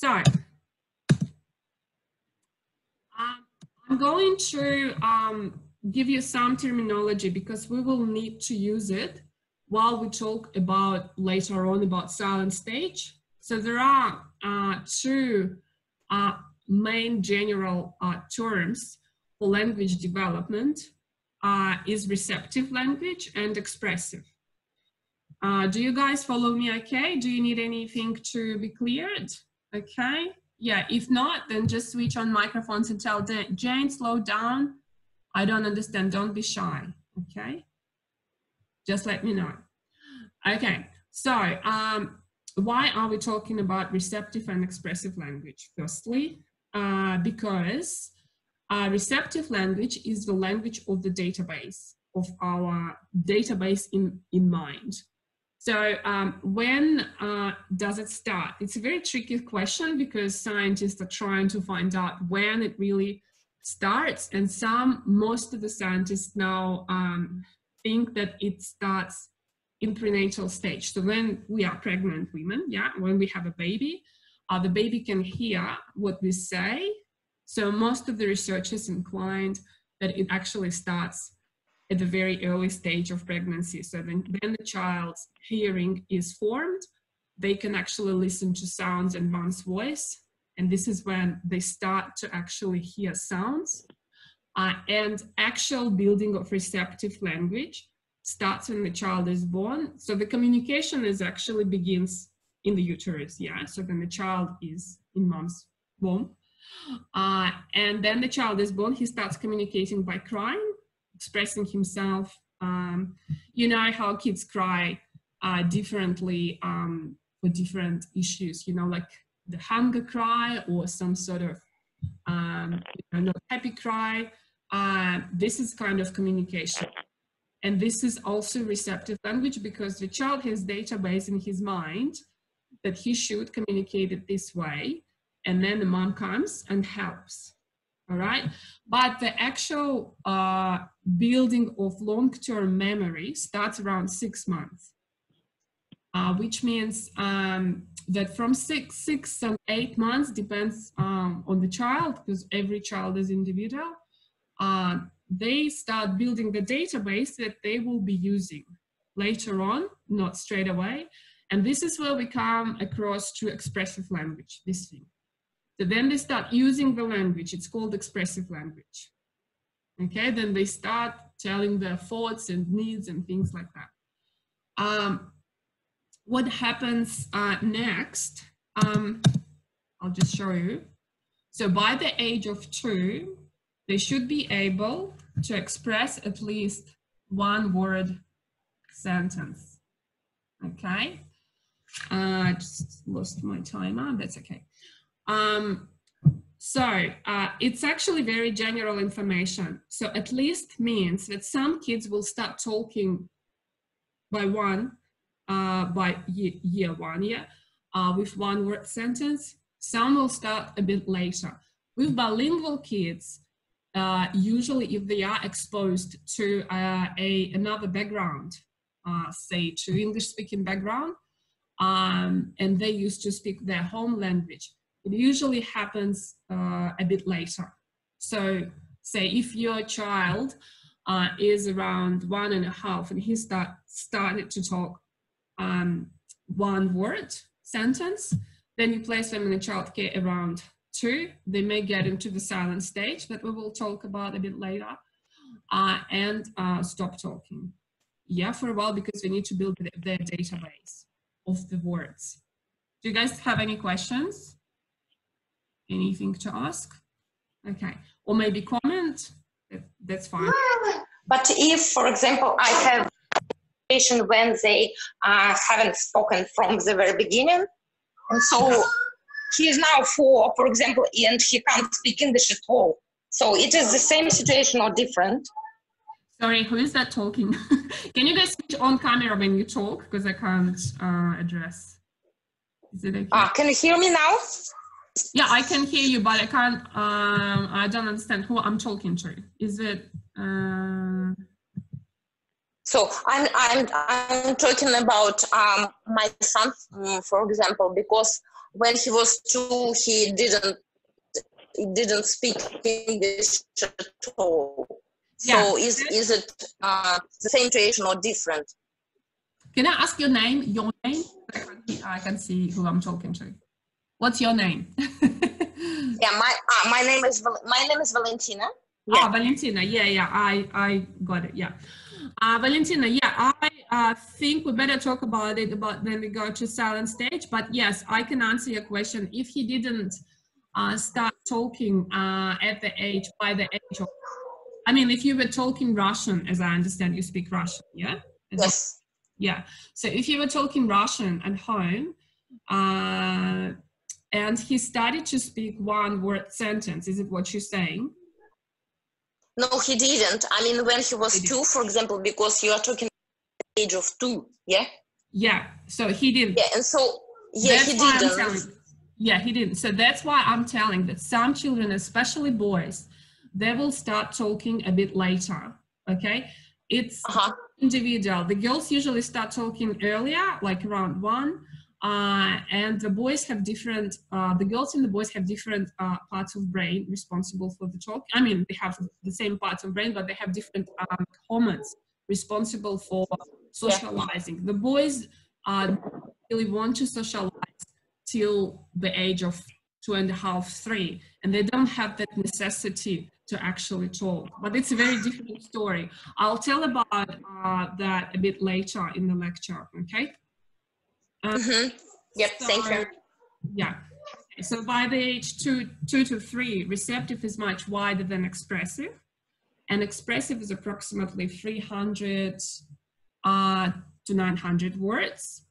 So um, I'm going to um, give you some terminology because we will need to use it while we talk about later on about silent stage. So there are uh, two uh, main general uh, terms for language development uh, is receptive language and expressive. Uh, do you guys follow me okay? Do you need anything to be cleared? Okay. Yeah, if not, then just switch on microphones and tell Jane, slow down. I don't understand. Don't be shy. Okay. Just let me know. Okay. So, um, why are we talking about receptive and expressive language? Firstly, uh, because uh, receptive language is the language of the database, of our database in, in mind. So um, when uh, does it start? It's a very tricky question because scientists are trying to find out when it really starts. And some, most of the scientists now um, think that it starts in prenatal stage. So when we are pregnant women, yeah, when we have a baby, uh, the baby can hear what we say. So most of the research is inclined that it actually starts at the very early stage of pregnancy. So then, when the child's hearing is formed, they can actually listen to sounds and mom's voice. And this is when they start to actually hear sounds. Uh, and actual building of receptive language starts when the child is born. So the communication is actually begins in the uterus, yeah. So then the child is in mom's womb. Uh, and then the child is born, he starts communicating by crying expressing himself. Um, you know how kids cry uh, differently um, for different issues, you know, like the hunger cry or some sort of um, you know, happy cry. Uh, this is kind of communication. And this is also receptive language because the child has database in his mind that he should communicate it this way. And then the mom comes and helps all right? But the actual uh, building of long-term memory starts around six months, uh, which means um, that from six, six and eight months depends um, on the child because every child is individual. Uh, they start building the database that they will be using later on, not straight away. And this is where we come across to expressive language, this thing. So then they start using the language. It's called expressive language. Okay, then they start telling their thoughts and needs and things like that. Um, what happens uh, next, um, I'll just show you. So by the age of two, they should be able to express at least one word sentence. Okay, uh, I just lost my timer, that's okay. Um, so uh, it's actually very general information. So at least means that some kids will start talking by one, uh, by year, one, yeah, uh, with one word sentence. Some will start a bit later. With bilingual kids, uh, usually if they are exposed to uh, a another background, uh, say to English speaking background, um, and they used to speak their home language, it usually happens uh, a bit later. So say if your child uh, is around one and a half and he start, started to talk um, one word sentence, then you place them in the childcare around two. They may get into the silent stage that we will talk about a bit later uh, and uh, stop talking. Yeah, for a while because we need to build their database of the words. Do you guys have any questions? Anything to ask? Okay, or maybe comment, that's fine. But if, for example, I have a patient when they uh, haven't spoken from the very beginning, and so he is now four, for example, and he can't speak English at all. So it is the same situation or different. Sorry, who is that talking? Can you guys switch on camera when you talk? Because I can't uh, address. Is it okay? Uh, can you hear me now? Yeah, I can hear you, but I can't. Um, I don't understand who I'm talking to. Is it? Uh... So I'm I'm I'm talking about um, my son, mm, for example, because when he was two, he didn't he didn't speak English at all. Yeah. So is is it uh, the same situation or different? Can I ask your name? Your name? I can, I can see who I'm talking to. What's your name? Yeah, my uh, my name is my name is Valentina. Ah, Valentina. Yeah, yeah. I I got it. Yeah. Uh, Valentina, yeah, I uh, think we better talk about it about when we go to silent stage. But yes, I can answer your question. If he didn't uh, start talking uh, at the age by the age of, I mean, if you were talking Russian, as I understand, you speak Russian, yeah? That- Yes. yeah. So if you were talking Russian at home, uh, and he started to speak one word sentence, is it what you're saying? No, he didn't. I mean, when he was He two, for example, because you are talking age of two. Yeah. Yeah. So he didn't. Yeah, and so yeah, That's he didn't. telling- Yeah, he didn't. So that's why I'm telling that some children, especially boys, they will start talking a bit later. Okay. It's Uh-huh. individual. The girls usually start talking earlier, like around one. Uh, and the boys have different, uh, the girls and the boys have different uh, parts of brain responsible for the talk. I mean, they have the same parts of brain, but they have different um, hormones responsible for socializing. The boys uh, really want to socialize till the age of two and a half, three, and they don't have that necessity to actually talk. But it's a very different story. I'll tell about uh, that a bit later in the lecture, okay? Uh, Mhm. Yep. Thank you. so, Yeah. So by the age two, two to three, receptive is much wider than expressive. And expressive is approximately 300 uh, to 900 words.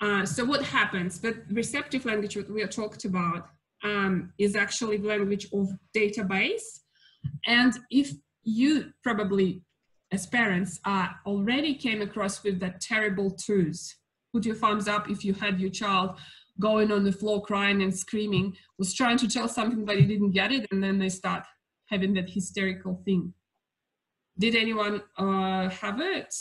Uh, so what happens? The receptive language that we are talked about um, is actually the language of database. And if you probably, as parents, uh, already came across with that terrible twos, put your thumbs up if you had your child going on the floor crying and screaming, was trying to tell something but he didn't get it, and then they start having that hysterical thing. Did anyone uh, have it?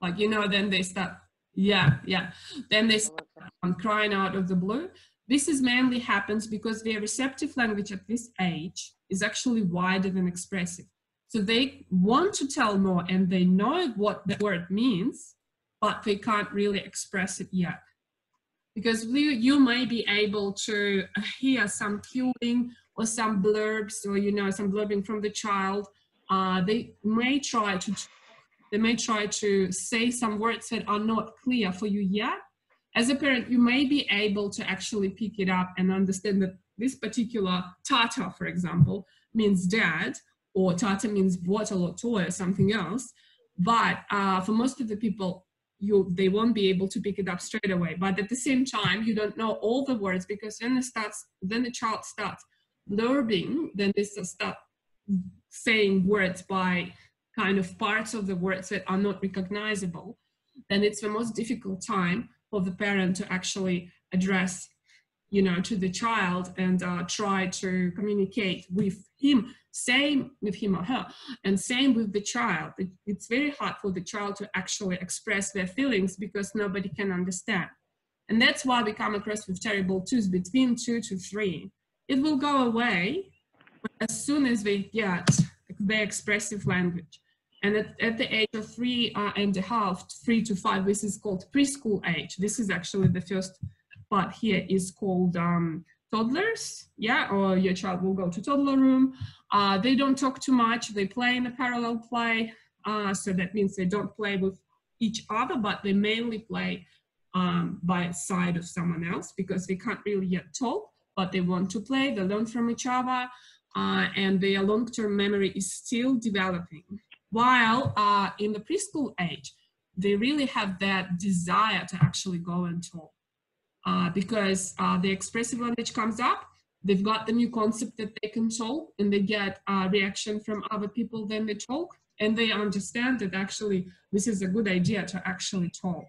Like, you know, then they start, yeah, yeah. Then they start um, crying out of the blue. This is mainly happens because their receptive language at this age is actually wider than expressive. So they want to tell more and they know what the word means, but they can't really express it yet. Because you, you may be able to hear some cueing or some blurbs or, you know, some blurbing from the child. Uh, they may try to they may try to say some words that are not clear for you yet. As a parent, you may be able to actually pick it up and understand that this particular tata, for example, means dad, or tata means bottle or toy or something else. But uh, for most of the people, you they won't be able to pick it up straight away. But at the same time, you don't know all the words because then it starts, then the child starts learning then they start saying words by kind of parts of the words that are not recognizable, then it's the most difficult time for the parent to actually address, you know, to the child and uh, try to communicate with him, same with him or her, and same with the child. It, it's very hard for the child to actually express their feelings because nobody can understand. And that's why we come across with terrible twos between two to three. It will go away as soon as they get their expressive language. And at, at the age of three uh, and a half, three to five, this is called preschool age. This is actually the first part here is called um, toddlers. Yeah, or your child will go to toddler room. Uh, they don't talk too much. They play in a parallel play. Uh, so that means they don't play with each other, but they mainly play um, by side of someone else because they can't really yet talk, but they want to play. They learn from each other. Uh, and their long-term memory is still developing. While uh, in the preschool age, they really have that desire to actually go and talk uh, because uh, the expressive language comes up, they've got the new concept that they can talk and they get a reaction from other people when they talk and they understand that actually this is a good idea to actually talk.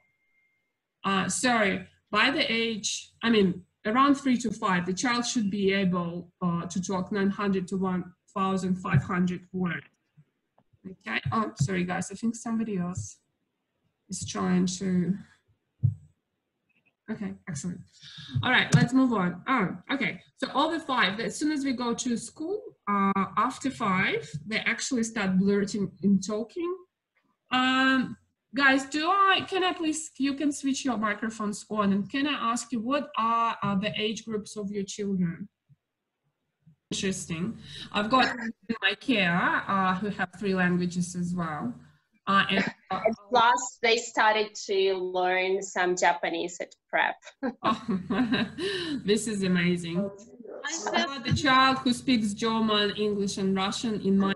Uh, so by the age, I mean, around three to five, the child should be able uh, to talk 900 to 1,500 words. Okay. Oh, sorry, guys. I think somebody else is trying to Okay, excellent. All right, let's move on. Oh, okay. So all the five, as soon as we go to school, uh, after five, they actually start blurting and talking. Um, guys, do I, can I please, you can switch your microphones on and can I ask you, what are the age groups of your children? Interesting. I've got my care uh, who have three languages as well. Uh, and, uh, Plus, they started to learn some Japanese at prep. oh, this is amazing. I have the child who speaks German, English, and Russian in my,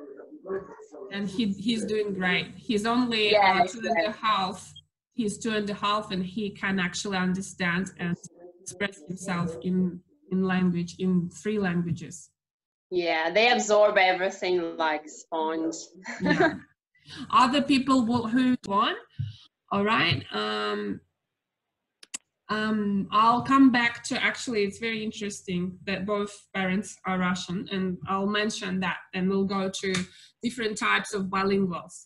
and he he's doing great. He's only uh, Yes, two and a half. He's two and a half, and he can actually understand and express himself in in language in three languages. Yeah, they absorb everything like sponge. Yeah. Other people who won, all right. Um, um, I'll come back to actually, it's very interesting that both parents are Russian, and I'll mention that, and we'll go to different types of bilinguals.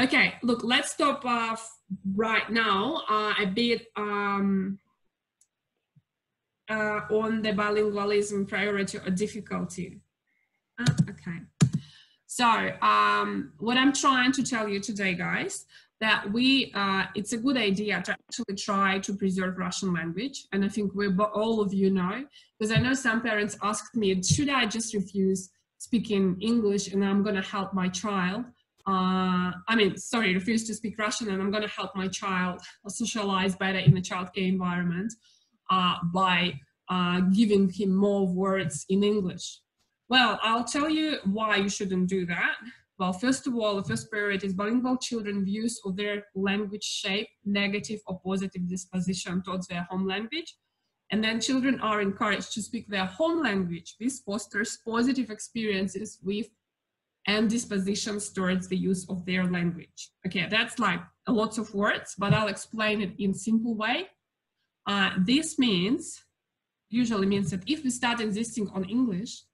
Okay, look, let's stop off right now uh, a bit um, uh, on the bilingualism priority or difficulty. Uh, okay. So um, what I'm trying to tell you today, guys, that we, uh, it's a good idea to actually try to preserve Russian language. And I think we all of you know, because I know some parents asked me, should I just refuse speaking English and I'm going to help my child? Uh, I mean, sorry, refuse to speak Russian and I'm going to help my child socialize better in a childcare environment uh, by uh, giving him more words in English. Well, I'll tell you why you shouldn't do that. Well, first of all, the first priority is bilingual children views of their language shape negative or positive disposition towards their home language. And then children are encouraged to speak their home language. This fosters positive experiences with and dispositions towards the use of their language. Okay, that's like a lots of words, but I'll explain it in simple way. Uh, this means, usually means that if we start insisting on English,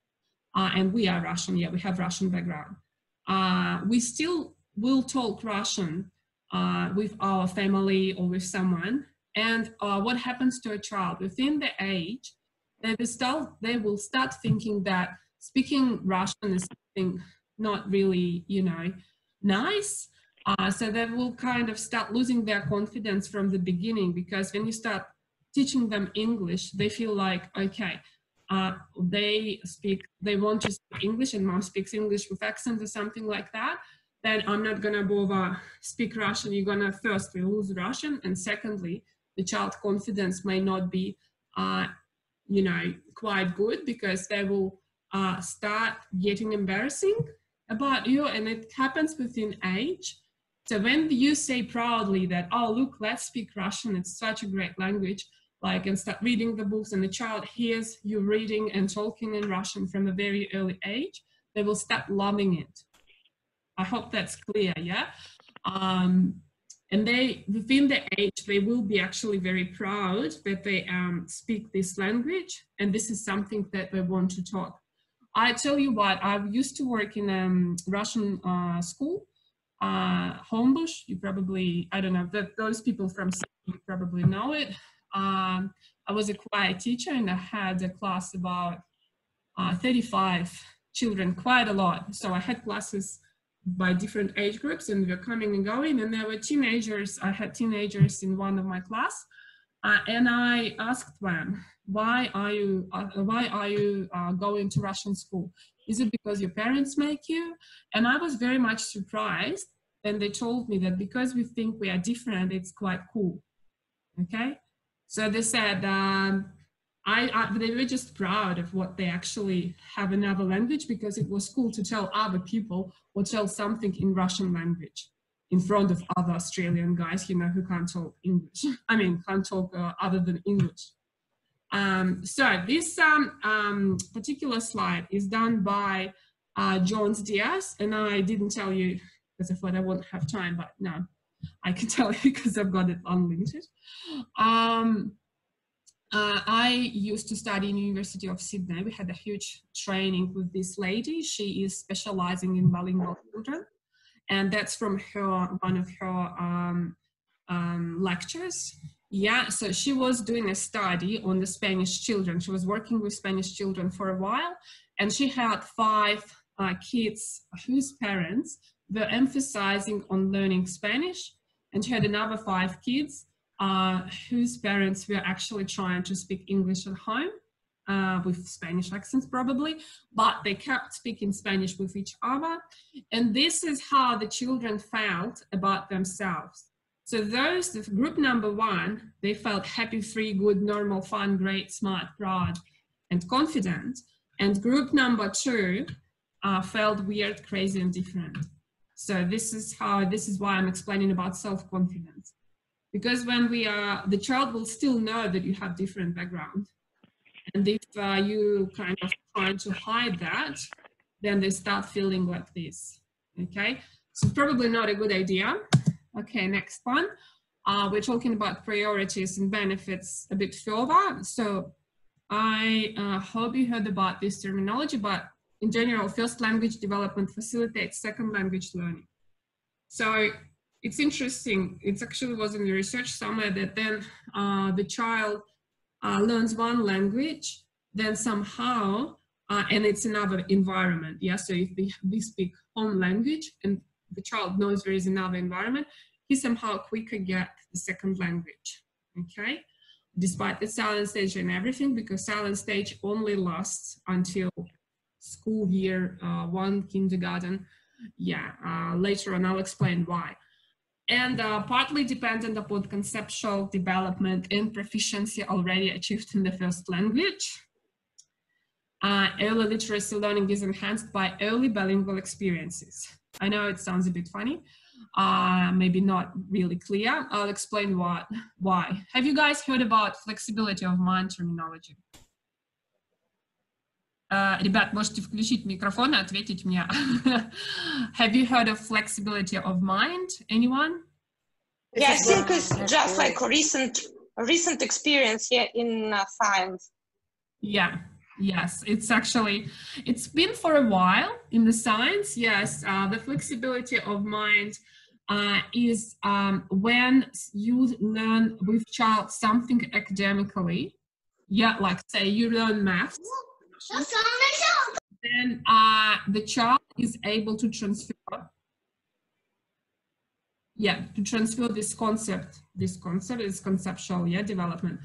uh, and we are Russian, yeah, we have Russian background, uh, we still will talk Russian uh, with our family or with someone. And uh, what happens to a child within the age, they will start, they will start thinking that speaking Russian is something not really, you know, nice. Uh, so they will kind of start losing their confidence from the beginning because when you start teaching them English, they feel like, okay, uh, they speak, they want to speak English and mom speaks English with accent or something like that, then I'm not gonna bother speak Russian. You're gonna firstly lose Russian, and secondly, the child confidence may not be, uh, you know, quite good because they will uh, start getting embarrassing about you, and it happens within age. So when you say proudly that, oh look, let's speak Russian, it's such a great language, like and start reading the books and the child hears you reading and talking in Russian from a very early age, they will start loving it. I hope that's clear, yeah? Um, and they, within the age, they will be actually very proud that they um, speak this language and this is something that they want to talk. I tell you what, I used to work in a um, Russian uh, school, uh, Homebush, you probably, I don't know, that those people from you probably know it. Um, I was a quiet teacher and I had a class about uh, 35 children, quite a lot. So I had classes by different age groups and we were coming and going and there were teenagers, I had teenagers in one of my class uh, and I asked them, why are you, uh, why are you uh, going to Russian school? Is it because your parents make you? And I was very much surprised and they told me that because we think we are different, it's quite cool, okay? So they said, um, I, I, they were just proud of what they actually have another language because it was cool to tell other people or tell something in Russian language in front of other Australian guys, you know, who can't talk English. I mean, can't talk uh, other than English. Um, so this um, um, particular slide is done by uh, Jones Diaz, and I didn't tell you because I thought I won't have time, but no, I can tell you because I've got it unlimited. Um, uh, I used to study in University of Sydney. We had a huge training with this lady. She is specializing in bilingual children, and that's from her one of her um, um, lectures. Yeah, so she was doing a study on the Spanish children. She was working with Spanish children for a while, and she had five uh, kids whose parents were emphasizing on learning Spanish, and she had another five kids uh, whose parents were actually trying to speak English at home. Uh, with Spanish accents probably, but they kept speaking Spanish with each other. And this is how the children felt about themselves. So those, the group number one, they felt happy, free, good, normal, fun, great, smart, proud, and confident. And group number two uh, felt weird, crazy, and different. So this is how, this is why I'm explaining about self-confidence. Because when we are, the child will still know that you have different background. And if uh, you kind of try to hide that, then they start feeling like this, okay? So probably not a good idea. Okay, next one. Uh, we're talking about priorities and benefits a bit further. So I uh, hope you heard about this terminology, but in general, first language development facilitates second language learning. So it's interesting. It actually was in the research somewhere that then uh, the child uh, learns one language, then somehow, uh, and it's another environment. Yeah, so if we, speak home language and the child knows there is another environment, he somehow quicker get the second language, okay? Despite the silent stage and everything, because silent stage only lasts until school year uh, one, kindergarten. Yeah, uh, later on I'll explain why. And uh, partly dependent upon conceptual development and proficiency already achieved in the first language. Uh, early literacy learning is enhanced by early bilingual experiences. I know it sounds a bit funny, uh, maybe not really clear. I'll explain what, why. Have you guys heard about flexibility of mind terminology? Uh, ребят, можете включить микрофон и ответить мне. Have you heard of flexibility of mind? Anyone? Yeah, I think it's just like a recent, recent experience here in uh, science. Yeah, Yes, it's actually, it's been for a while in the science. Yes, uh, the flexibility of mind uh, is um, when you learn with child something academically. Yeah, like say you learn maths. then uh, the child is able to transfer yeah to transfer this concept this concept is conceptual yeah development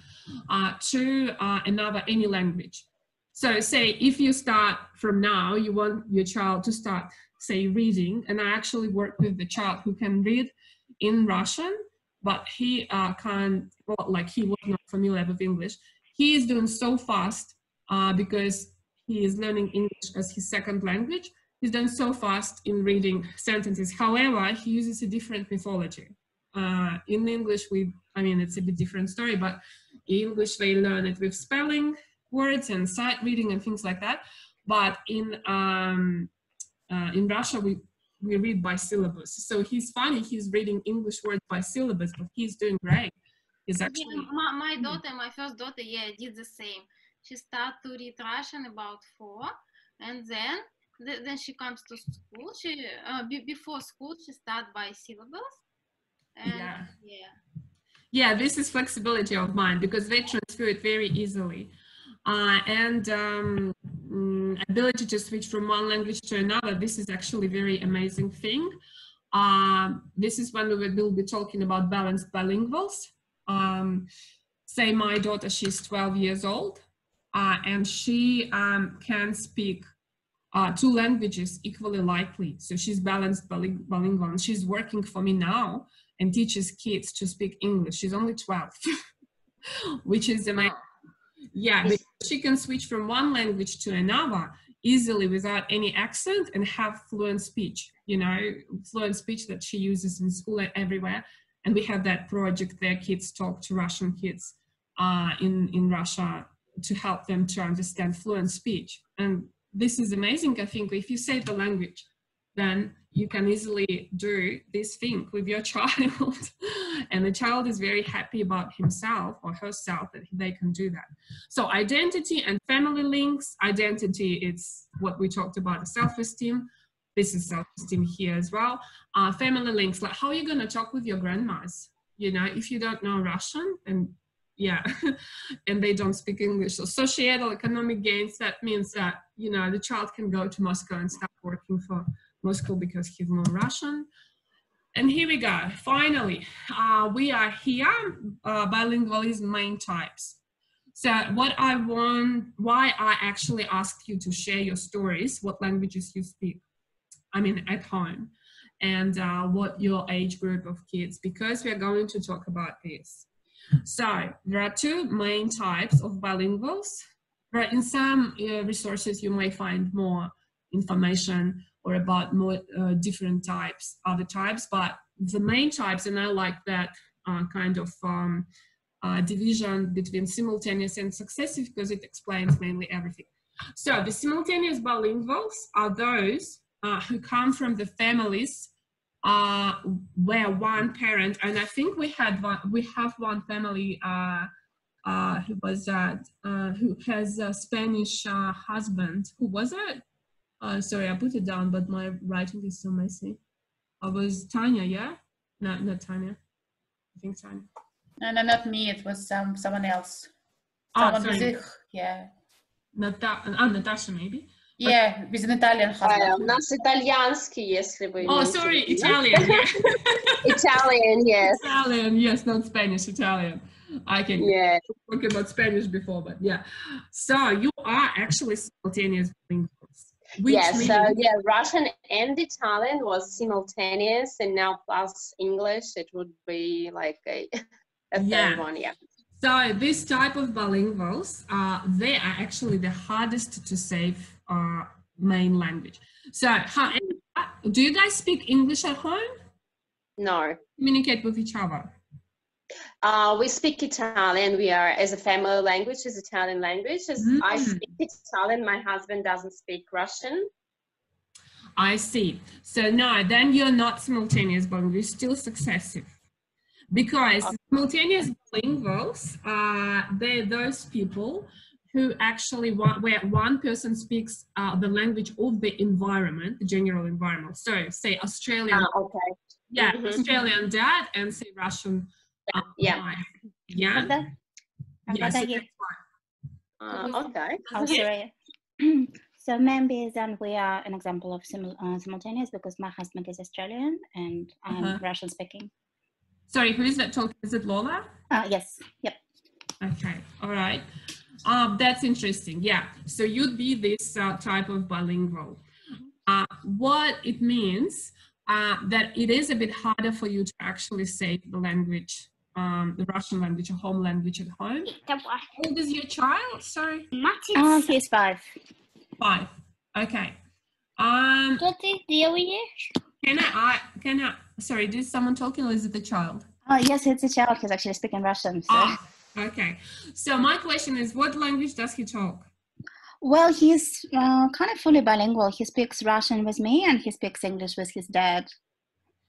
uh, to uh, another any language so say if you start from now, you want your child to start, say, reading, and I actually work with the child who can read in Russian, but he uh, can't, well, like he was not familiar with English. He is doing so fast uh, because he is learning English as his second language. He's done so fast in reading sentences. However, he uses a different mythology. Uh, in English, we, I mean, it's a bit different story, but in English, they learn it with spelling, words and sight reading and things like that. But in um, uh, in Russia, we we read by syllabus. So he's funny. He's reading English words by syllabus, but he's doing great. He's actually. Yeah, my, my daughter, my first daughter, yeah, did the same. She started to read Russian about four, and then th then she comes to school. She uh, before school she start by syllabus. And, yeah. Yeah. Yeah, this is flexibility of mind because they transfer it very easily uh, and um, mm, ability to switch from one language to another. This is actually a very amazing thing. Uh, this is when we will be talking about balanced bilinguals. Um, say my daughter, she's 12 years old, uh, and she um, can speak uh, two languages equally likely. So she's balanced bilingual, and she's working for me now and teaches kids to speak English. She's only 12, which is amazing. Yeah, she can switch from one language to another easily without any accent and have fluent speech, you know, fluent speech that she uses in school and everywhere. And we have that project there, kids talk to Russian kids uh, in, in Russia to help them to understand fluent speech. And this is amazing, I think, if you say the language, then you can easily do this thing with your child. And the child is very happy about himself or herself that they can do that. So identity and family links identity it's what we talked about self-esteem. This is self-esteem here as well. Uh, family links like how are you going to talk with your grandmas? You know, if you don't know Russian and yeah, and they don't speak English. So societal economic gains, that means that, you know, the child can go to Moscow and start working for Moscow because he's knows Russian. And here we go. Finally, uh, we are here, uh, bilingualism main types. So what I want, why I actually asked you to share your stories, what languages you speak, I mean, at home, and uh, what your age group of kids, because we are going to talk about this. So there are two main types of bilinguals. Right, in some uh, resources, you may find more information or about more uh, different types, other types, but the main types, and I like that uh, kind of um, uh, division between simultaneous and successive because it explains mainly everything. So the simultaneous bilinguals are those uh, who come from the families uh, where one parent, and I think we had one, we have one family uh, uh, who was that, uh, who has a Spanish uh, husband. Who was it? Uh, sorry, I put it down, but my writing is so messy. I was Tanya, yeah? No, not Tanya. I think Tanya. No, no, not me. It was some someone else. Ah, Someone with sorry. a- yeah. Nata- ah, Natasha, maybe. Yeah, with an Italian А, husband. У нас итальянский, если вы Oh, имеете в sorry, виду. Italian. yeah. Italian, yes. Italian, yes, not Spanish, Italian. I can Yeah. talk about Spanish before, but yeah. So you are actually simultaneous bilinguals. Which yes, means, so yeah, Russian and Italian was simultaneous, and now plus English, it would be like a, a third Yeah. one, yeah. so this type of bilinguals, uh, they are actually the hardest to save uh, main language. So how, do you guys speak English at home? No. Communicate with each other. Uh, we speak Italian. We are, as a family language, is Italian language. As I Mm. speak Italian, my husband doesn't speak Russian. I see. So no, then you're not simultaneous bilingual, you're still successive. Because simultaneous bilinguals, uh, they're those people who actually want, where one person speaks uh, the language of the environment, the general environment. So say Australian, uh, okay. yeah, mm-hmm. Australian dad, and say Russian, yeah, um, yeah. yeah. Okay. Ah, yeah so uh, okay. so Membis and we are an example of simul- uh, simultaneous because my husband is Australian and I'm uh-huh. Russian speaking. Sorry, who is that talking? Is it Lola? Uh, yes. Yep. Okay. All right. Uh, that's interesting. Yeah. So you'd be this uh, type of bilingual. Uh, what it means uh, that it is a bit harder for you to actually say the language, um, the Russian language, your home language at home. How old is your child? Sorry. Oh, he's five. Five. Okay. Um, what is the Can I, I? Can I? Sorry. Did someone talking, or is it the child? Oh yes, it's a child because actually I speak in Russian. So. Ah, okay. So my question is, what language does he talk? Well, he's uh, kind of fully bilingual. He speaks Russian with me and he speaks English with his dad.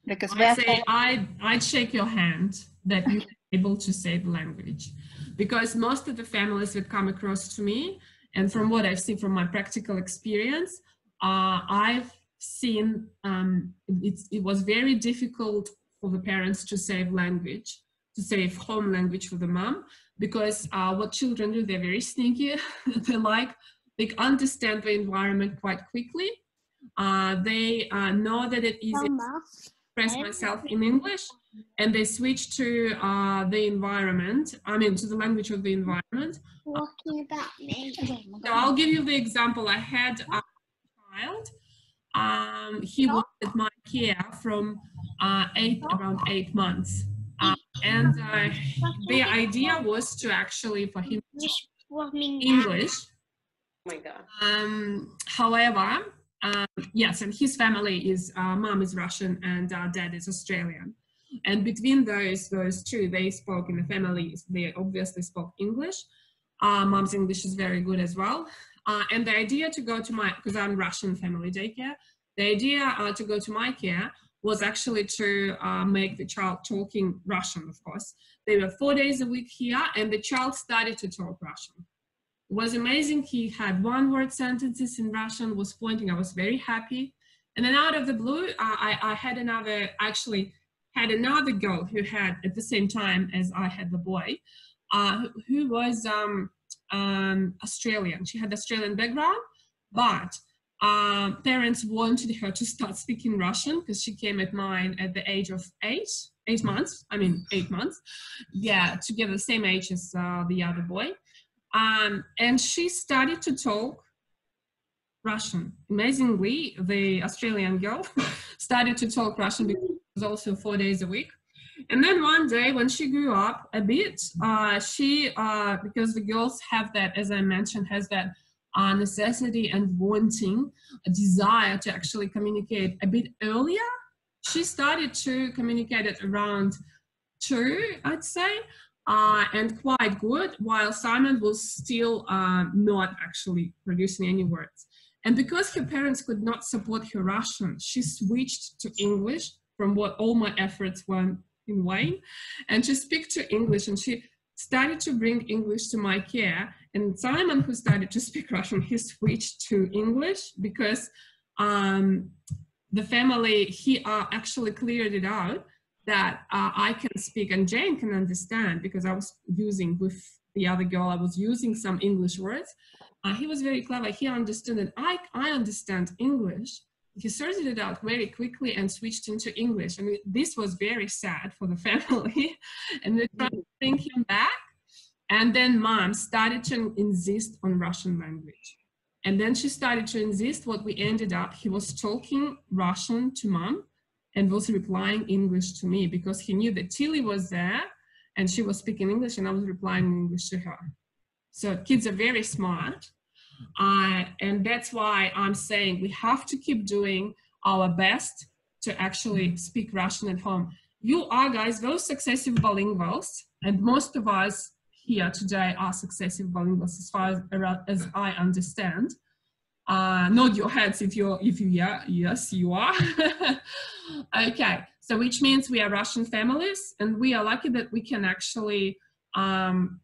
Because I say I, I'd shake your hand that you're able to say the language, because most of the families that come across to me, and from what I've seen from my practical experience, uh, I've seen um, it's, it was very difficult for the parents to save language, to save home language for the mom, because uh, what children do, they're very sneaky. they like they understand the environment quite quickly. Uh, they uh, know that easy Mama. express myself in English and they switch to uh, the environment, I mean, to the language of the environment. Talking about me. So I'll give you the example. I had a child. Um, he was at my care from uh, eight, around eight months. And uh, the idea was to actually for him to Wish for me now. English. Oh my God. Um, however, um, yes, and his family is uh, mom is Russian and uh, dad is Australian. And between those those two, they spoke in the family. They obviously spoke English. Uh, mom's English is very good as well. Uh, and the idea to go to my because I'm Russian family daycare. The idea uh, to go to my care was actually to uh, make the child talking Russian. Of course, they were four days a week here, and the child started to talk Russian It was amazing. He had one word sentences in Russian, was pointing. I was very happy. And then out of the blue, I, I had another, actually, had another girl who had at the same time as I had the boy, uh, who- who was um, um, Australian. She had Australian background, but um, parents wanted her to start speaking Russian because she came at mine at the age of eight, eight months. I mean, eight months. Yeah, together the same age as uh, the other boy. Um, and she started to talk Russian. Amazingly, the Australian girl started to talk Russian because it was also four days a week. And then one day when she grew up a bit, uh, she, uh, because the girls have that, as I mentioned, has that uh, necessity and wanting, a desire to actually communicate a bit earlier. She started to communicate at around two, I'd say, uh, and quite good, while Simon was still uh, not actually producing any words. And because her parents could not support her Russian, she switched to English from what all my efforts went in vain. And she speak to English and she started to bring English to my care. And Simon, who started to speak Russian, he switched to English because um, the family, he uh, actually cleared it out that uh, I can speak and Jane can understand because I was using with the other girl, I was using some English words. Uh, he was very clever. He understood that I, I understand English. He sorted it out very quickly and switched into English. I mean, this was very sad for the family. and they tried to bring him back. And then mom started to insist on Russian language. And then she started to insist what we ended up, he was talking Russian to mom and was replying English to me because he knew that Tilly was there and she was speaking English and I was replying English to her. So kids are very smart. Uh, and that's why I'm saying we have to keep doing our best to actually speak Russian at home. You are guys those successive bilinguals, and most of us here today are successive bilinguals as far as, as I understand. Uh, nod your heads if you're if you yeah yes you are. okay, so which means we are Russian families, and we are lucky that we can actually um,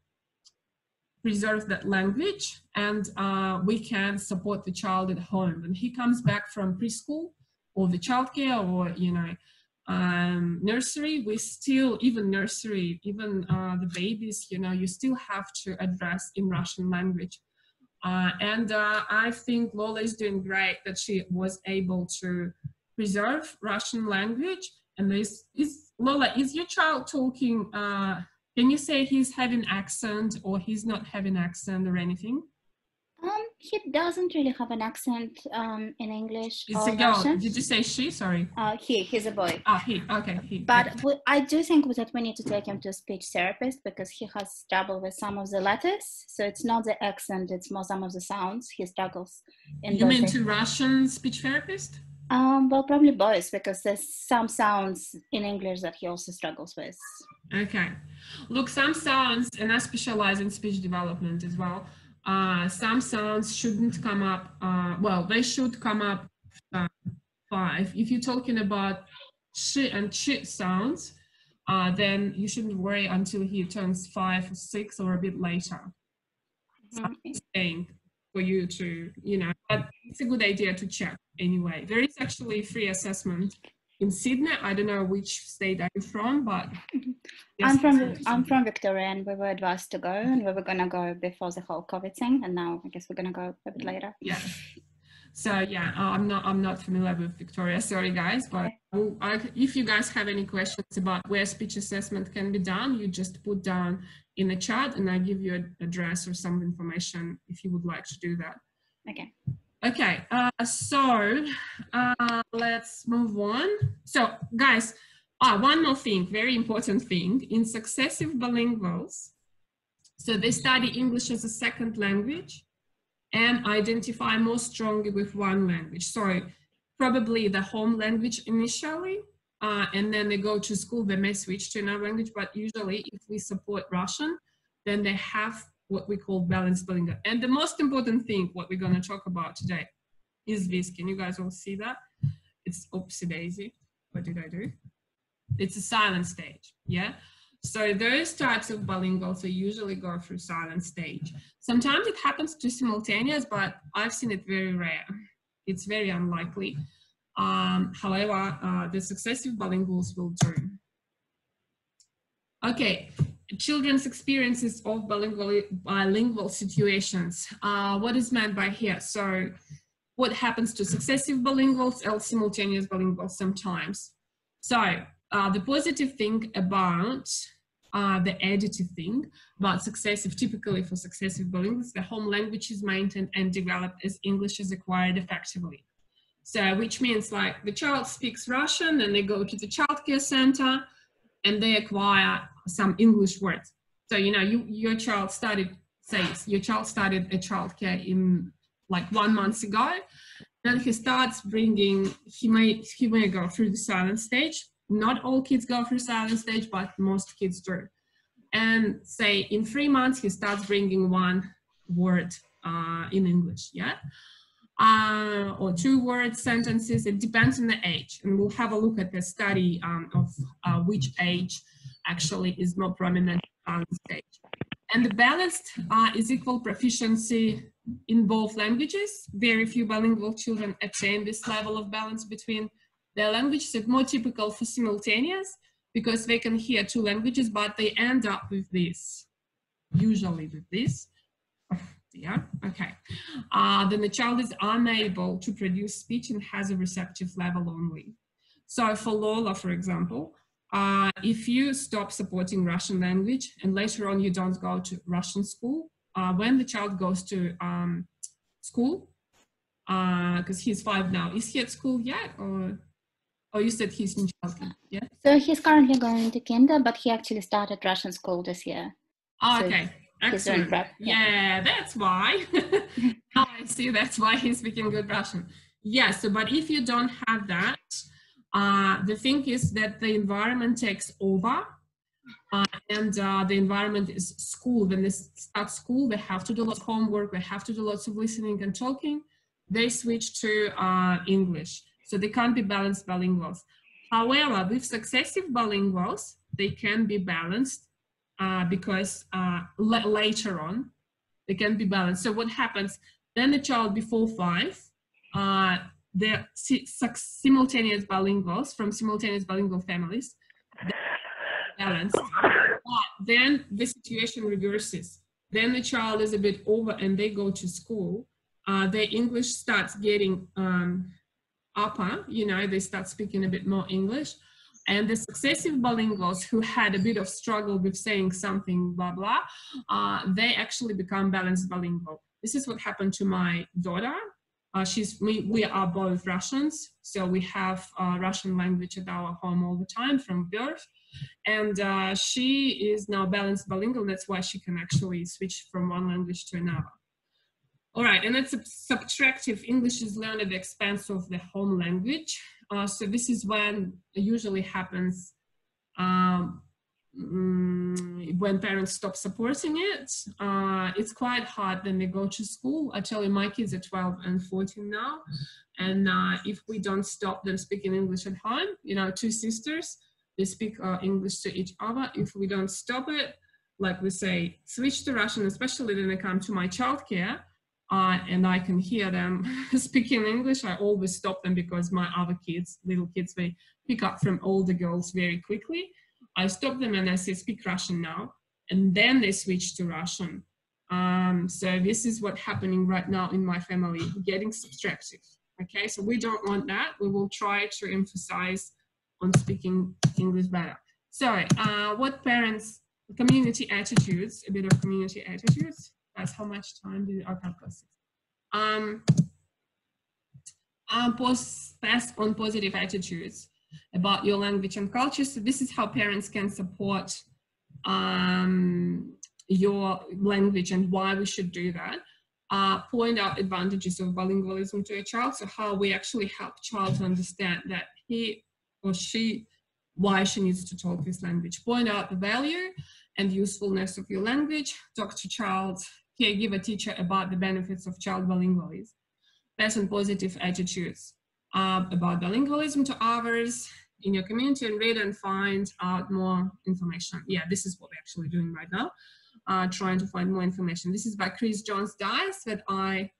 preserve that language and uh, we can support the child at home when he comes back from preschool or the childcare or you know um, nursery we still even nursery even uh, the babies you know you still have to address in russian language uh, and uh, i think lola is doing great that she was able to preserve russian language and this is lola is your child talking uh, can you say he's having accent or he's not having accent or anything? Um, he doesn't really have an accent um, in English It's a girl. Russian. Did you say she? Sorry. Uh, he, he's a boy. Ah, he. Okay, he. But we, I do think that we need to take him to a speech therapist because he has trouble with some of the letters. So it's not the accent; it's more some of the sounds. He struggles. In you mean things. to Russian speech therapist? Um, well, probably both because there's some sounds in English that he also struggles with. Okay. Look, some sounds, and I specialize in speech development as well. Uh, some sounds shouldn't come up. Uh, well, they should come up uh, five. If you're talking about sh and ch sounds, uh, then you shouldn't worry until he turns five or six or a bit later. Mhm. Saying for you to, you know, but it's a good idea to check anyway. There is actually free assessment in Sydney. I don't know which state are you from, but I'm from I'm from Victoria, and we were advised to go, and we were gonna go before the whole COVID thing, and now I guess we're gonna go a bit later. yeah. So yeah, uh, I'm not I'm not familiar with Victoria. Sorry guys, but. If you guys have any questions about where speech assessment can be done, you just put down in the chat, and I give you an address or some information if you would like to do that. Okay. Okay, uh, so uh, let's move on. So, guys, ah, one more thing, very important thing. In successive bilinguals, so they study English as a second language and identify more strongly with one language. So, probably the home language initially, uh, and then they go to school, they may switch to another language, but usually if we support Russian, then they have what we call balanced bilingual. And the most important thing, what we're going to talk about today, is this. Can you guys all see that? It's oopsie daisy. What did I do? It's a silent stage. Yeah. So those types of bilinguals usually go through silent stage. Sometimes it happens to simultaneous, but I've seen it very rare. It's very unlikely. Um, however, uh, the successive bilinguals will do. Okay, children's experiences of bilingual, bilingual situations. Uh, what is meant by here? So what happens to successive bilinguals or simultaneous bilinguals sometimes? So uh, the positive thing about uh, the additive thing about successive, typically for successive bilinguals, the home language is maintained and developed as English is acquired effectively. So which means like the child speaks Russian and they go to the childcare center and they acquire some English words. So, you know, you, your child started, say, your child started a childcare in like one month ago, then he starts bringing, he may, he may go through the silent stage. Not all kids go through silent stage, but most kids do. And say in three months, he starts bringing one word uh, in English, yeah? uh, or two word sentences. It depends on the age. And we'll have a look at the study um, of uh, which age actually is more prominent on stage. And the balanced uh, is equal proficiency in both languages. Very few bilingual children attain this level of balance between their languages. It's more typical for simultaneous because they can hear two languages, but they end up with this, usually with this yeah okay uh, then the child is unable to produce speech and has a receptive level only so for lola for example uh, if you stop supporting russian language and later on you don't go to russian school uh, when the child goes to um, school because uh, he's five now is he at school yet or Oh, you said he's in childcare, yeah? So he's currently going to kinder, but he actually started Russian school this year. Oh, So okay. Excellent. yeah. Yeah, that's why. now I see that's why he's speaking good Russian. Yes, so but if you don't have that, uh, the thing is that the environment takes over. Uh, and uh, the environment is school. When they start school, they have to do lots of homework, they have to do lots of listening and talking. They switch to uh, English. So they can't be balanced bilinguals. However, with successive bilinguals, they can be balanced uh, because uh, la- later on they can be balanced. So what happens? Then the child before five, they're simultaneous bilinguals from simultaneous bilingual families, balanced. But then the situation reverses. Then the child is a bit over and they go to school. Uh, their English starts getting um, upper, you know, they start speaking a bit more English. And the successive bilinguals who had a bit of struggle with saying something, blah, blah, uh, they actually become balanced bilingual. This is what happened to my daughter. Uh, she's, we, we are both Russians, so we have uh, Russian language at our home all the time from birth. And uh, she is now balanced bilingual. That's why she can actually switch from one language to another. All right, and it's subtractive. English is learned at the expense of the home language. Uh, so this is when usually happens um, mm, when parents stop supporting it. Uh, it's quite hard when they go to school. I tell you, my kids are 12 and 14 now. And uh, if we don't stop them speaking English at home, you know, two sisters, they speak uh, English to each other. If we don't stop it, like we say, switch to Russian, especially when they come to my childcare, uh, and I can hear them speaking English, I always stop them because my other kids, little kids, they pick up from older girls very quickly. I stop them and I say, speak Russian now. And then they switch to Russian. Um, so this is what's happening right now in my family, getting subtractive. Okay, so we don't want that. We will try to emphasize on speaking English better. So uh, what parents, community attitudes, a bit of community attitudes. That's how much time do okay, plus six. Um, pos, pass on positive attitudes about your language and culture. So this is how parents can support um, your language and why we should do that. Uh, point out advantages of bilingualism to a child. So how we actually help child to understand that he or she, why she needs to talk this language. Point out the value and usefulness of your language. Talk to child, caregiver, teacher about the benefits of child bilingualism. Pass on positive attitudes uh, about bilingualism to others in your community and read and find out more information. Yeah, this is what we're actually doing right now, uh, trying to find more information. This is by Criss Jones Díaz that I,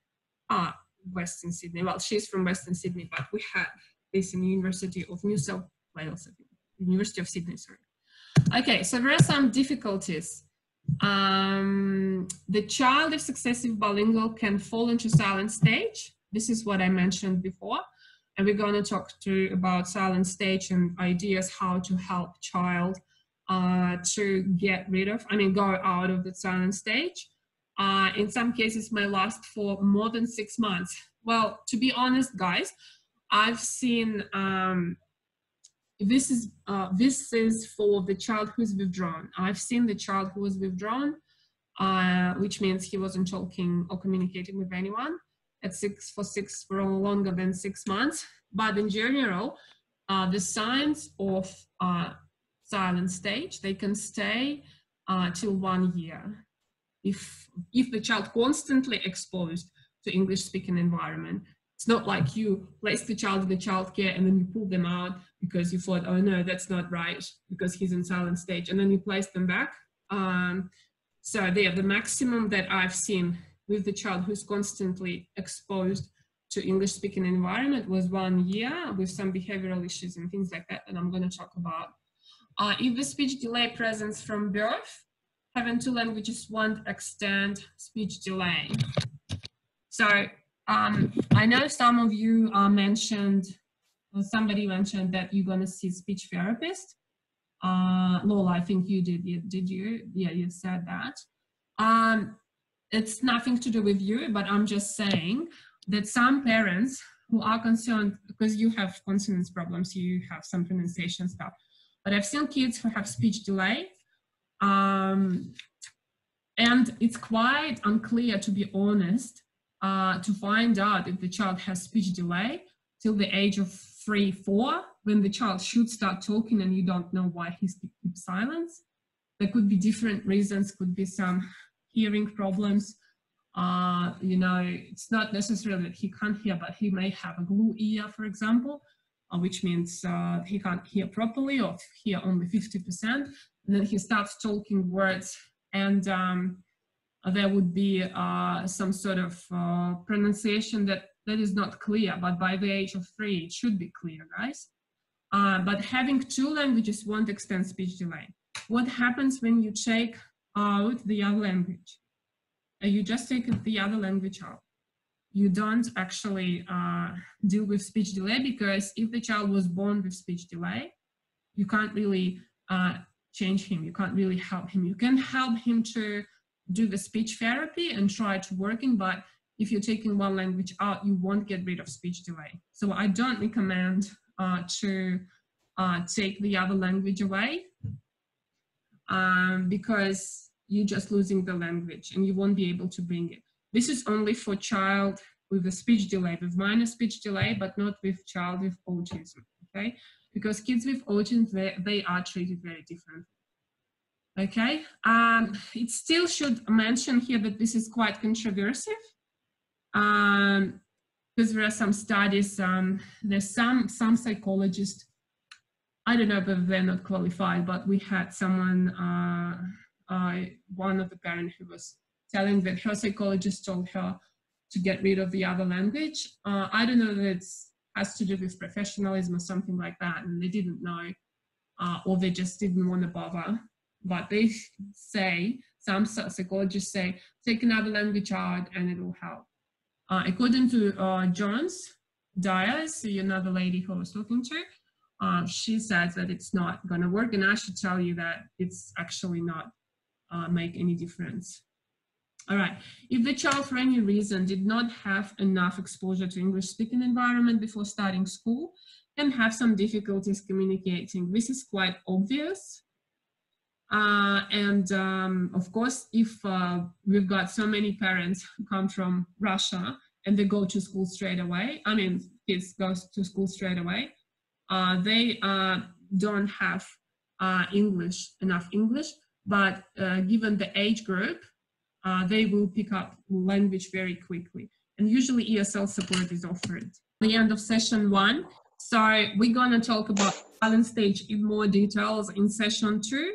uh, Western Sydney. Well, she's from Western Sydney, but we had this in the University of New South Wales, University of Sydney, sorry. Okay, so there are some difficulties. Um, the child, if successive bilingual, can fall into silent stage. This is what I mentioned before. And we're going to talk to about silent stage and ideas how to help child uh, to get rid of, I mean, go out of the silent stage. Uh, in some cases, may last for more than six months. Well, to be honest, guys, I've seen um, this is uh, this is for the child who's withdrawn. I've seen the child who was withdrawn, uh, which means he wasn't talking or communicating with anyone at six for six for longer than six months. But in general, uh, the signs of uh, silent stage they can stay uh, till one year. If if the child constantly exposed to English speaking environment, it's not like you place the child in the childcare and then you pull them out because you thought, oh no, that's not right because he's in silent stage, and then you place them back. Um, so there, the maximum that I've seen with the child who's constantly exposed to English speaking environment was one year with some behavioral issues and things like that that I'm going to talk about. Uh, if the speech delay presents from birth, having two languages won't extend speech delay. So um, I know some of you uh, mentioned, or somebody mentioned that you're going to see speech therapist. Uh, Lola, I think you did, did you? Yeah, you said that. Um, it's nothing to do with you, but I'm just saying that some parents who are concerned, because you have consonance problems, you have some pronunciation stuff, but I've seen kids who have speech delay, um, and it's quite unclear, to be honest, uh, to find out if the child has speech delay till the age of three, four, when the child should start talking and you don't know why he keeps silence. There could be different reasons, could be some hearing problems. Uh, you know, it's not necessarily that he can't hear, but he may have a glue ear, for example, uh, which means uh, he can't hear properly or hear only 50%. And then he starts talking words and um, there would be uh, some sort of uh, pronunciation that, that is not clear, but by the age of three, it should be clear, guys. Uh, but having two languages won't extend speech delay. What happens when you take out the other language? You just take the other language out. You don't actually uh, deal with speech delay because if the child was born with speech delay, you can't really uh, change him. You can't really help him. You can help him to do the speech therapy and try to working, but if you're taking one language out, you won't get rid of speech delay. So I don't recommend uh, to uh, take the other language away um, because you're just losing the language and you won't be able to bring it. This is only for child with a speech delay, with minor speech delay, but not with child with autism, okay? Because kids with autism, they, they are treated very differently. Okay, um, it still should mention here that this is quite controversial um, because there are some studies, um, there's some, some psychologists, I don't know if they're not qualified, but we had someone, uh, uh, one of the parents who was telling that her psychologist told her to get rid of the other language. Uh, I don't know that it has to do with professionalism or something like that, and they didn't know, uh, or they just didn't want to bother but they say, some psychologists say, take another language out and it will help. Uh, according to uh, Jones, Díaz, another lady who I was talking to, uh, she says that it's not going to work. And I should tell you that it's actually not uh, make any difference. All right, if the child for any reason did not have enough exposure to English speaking environment before starting school, and have some difficulties communicating. This is quite obvious uh, and um, of course, if uh, we've got so many parents who come from Russia and they go to school straight away, I mean, kids go to school straight away, they uh, don't have uh, English, enough English, but uh, given the age group, they will pick up language very quickly. And usually ESL support is offered. The end of session one. So we're gonna talk about silent stage in more details in session two.